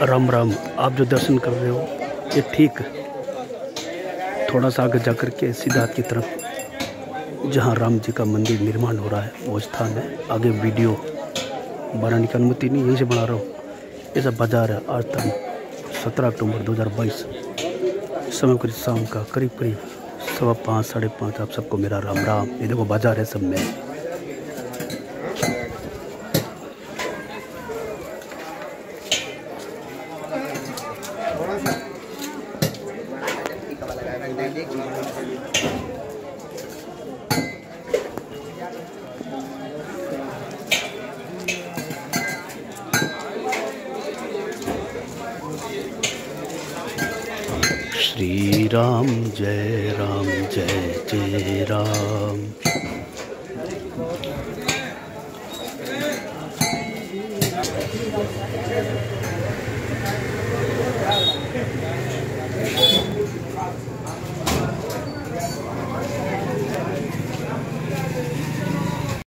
राम राम, आप जो दर्शन कर रहे हो, ये ठीक थोड़ा सा आगे जाकर के सीधा की तरफ़, जहाँ राम जी का मंदिर निर्माण हो रहा है, वो स्थान है। आगे वीडियो बनाने की अनुमति नहीं, यहीं से बना रहा हूँ। ऐसा बाज़ार है, आज तक सत्रह अक्टूबर 2022 समय करीब शाम का करीब करीब सवा पाँच, साढ़े पाँच, आप सबको मेरा राम राम। ये देखो बाज़ार है सब में। श्री राम जय राम जय जय राम।